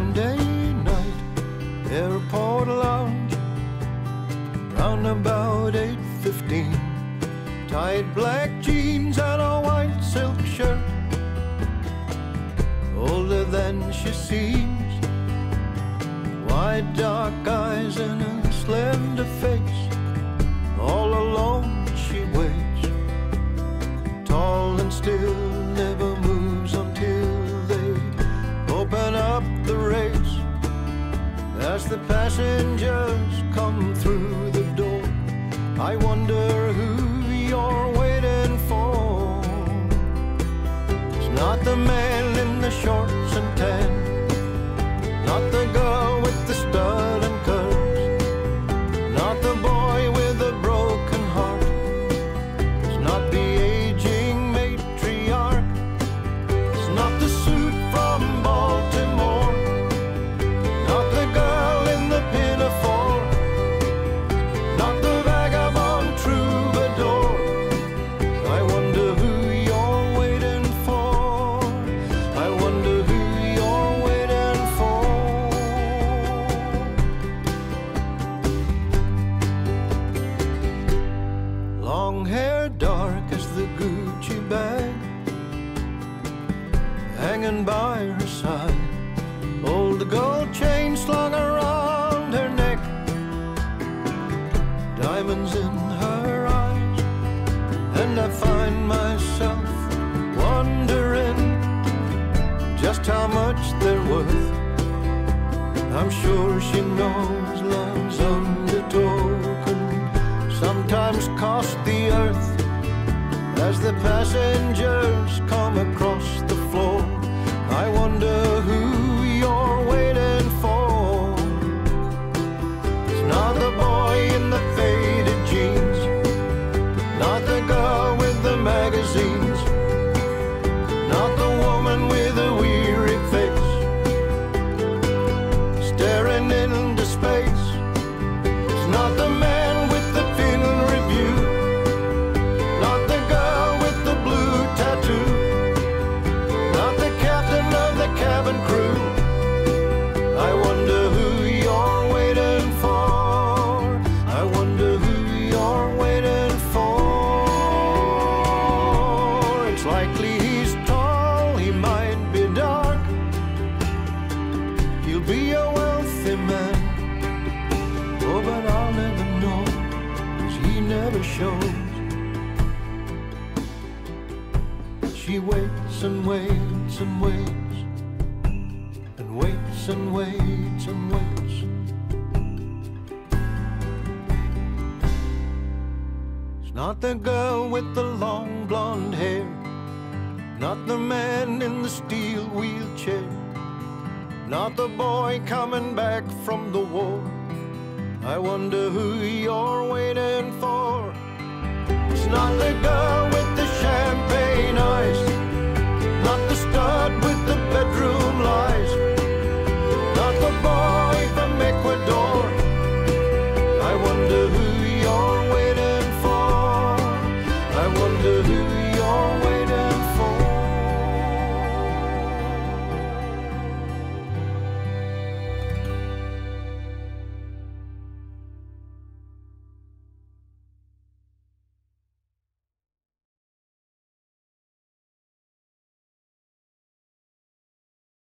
Sunday night, airport lounge, round about 8.15. Tight black jeans and a white silk shirt, older than she seems. Wide dark eyes and a slender face, all alone she waits. Tall and still, As the passengers come through the door, I wonder who you're waiting for. It's not the man Hanging by her side. Old gold chain slung around her neck. Diamonds in her eyes. And I find myself wondering Just how much they're worth. I'm sure she knows love's undertoken sometimes cost the earth as the passengers come across the floor. I wonder who you're waiting for. It's not the boy in the faded jeans, not the girl with the magazines, he never shows. She waits and waits and waits, and waits and waits and waits. It's not the girl with the long blonde hair, not the man in the steel wheelchair. Not the boy coming back from the war. I wonder who you're waiting not the girl